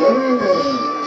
ம்.